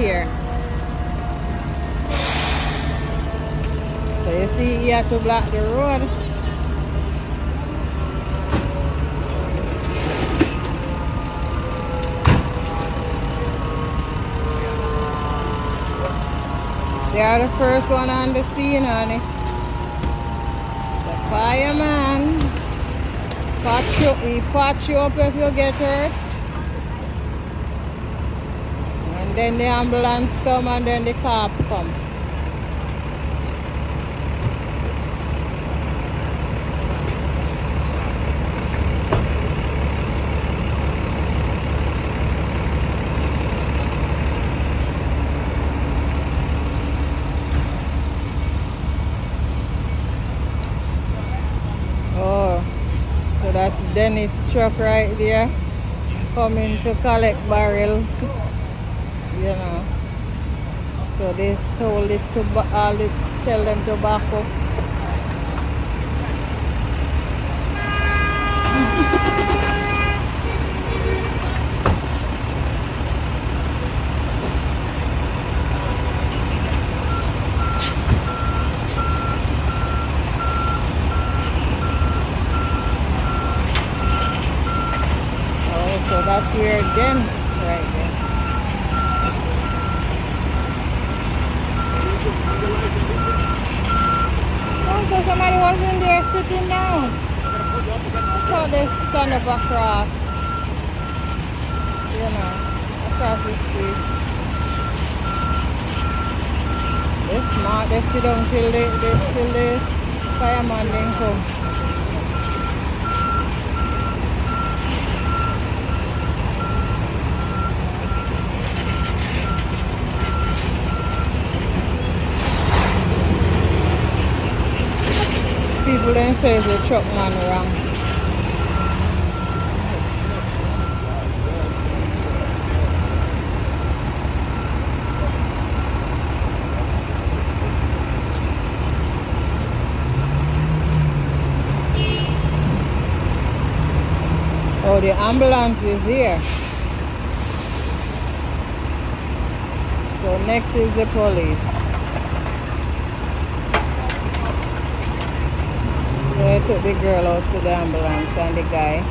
here. So you see he had to block the road. They are the first one on the scene, honey. The fireman. Patch you, he patch you up if you get hurt. And then the ambulance come and then the cop come. Oh, so that's Dennis truck right there coming to collect barrels you know so they told it to it tell them to back up oh, That's where Dems right there. Oh, so somebody was in there sitting down. So they stand up across, you know, across the street. They're smart, they sit down till the, till the fireman then come. People truck man around. Oh, the ambulance is here. So next is the police. So I took the girl out to the ambulance and the guy.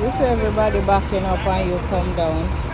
If everybody backing up and you come down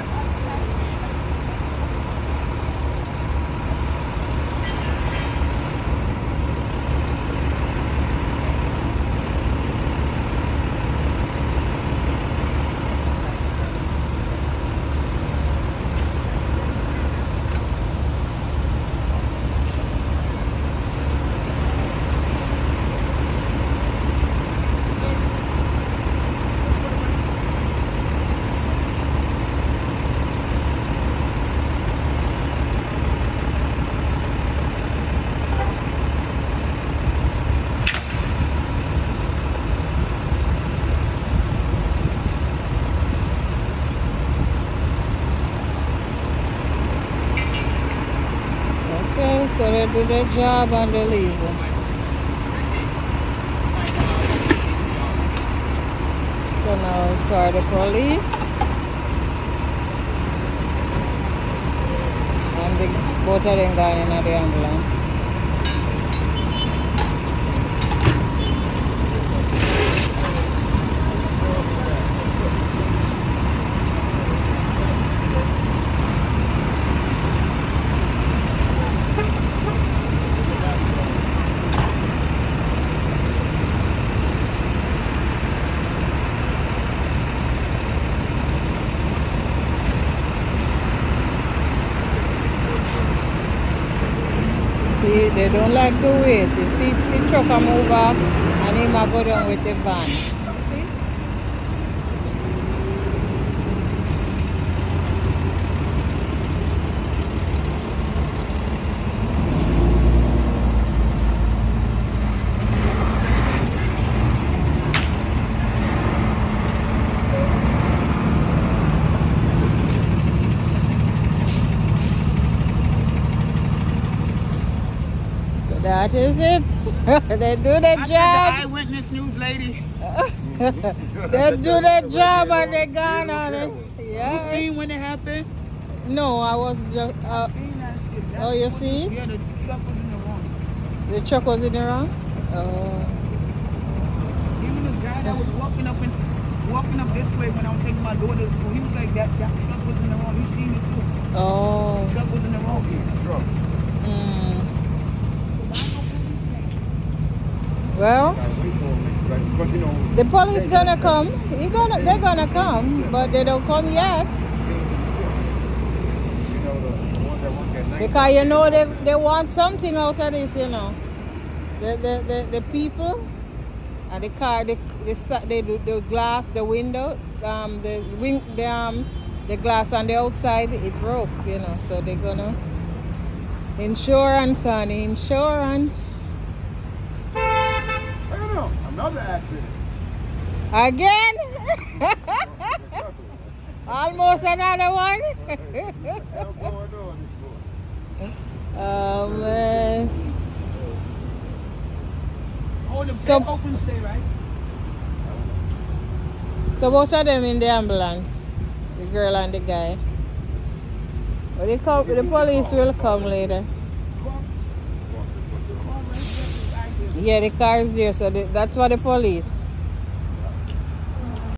Do their job leave. So now start the police. And the, both of them in the ambulance. See, they don't like to wait. You see the truck move off and he might go down with the van. That is it. they do their I said the job. eyewitness news lady. they do their job and they gone on it. Yeah. You Yeah. seen when it happened? No, I was just. Uh, Seen that shit. That's Oh, you what- see? Yeah, the truck was in the wrong. the truck was in the wrong. Oh. Even the guy that was walking up and walking up this way when I was taking my daughter to school, he was like, that, that truck was in the wrong. He seen it too. Oh. The truck was in the wrong. Yeah. Mm. Well, the police gonna come. You gonna, they're gonna come, but they don't come yet because you know they, they want something out of this. You know, the the, the, the people and the car, the the, the, the, glass, the window, um, the wing, the um, the glass on the outside, it broke. You know, so they're gonna insurance, honey, insurance. Another accident. Again? Almost another one? What's going on this oh man. Oh, the So- open today, right? So both of them in the ambulance, the girl and the guy. But they come, the police will come later. Yeah, the car is there, so the, that's for the police.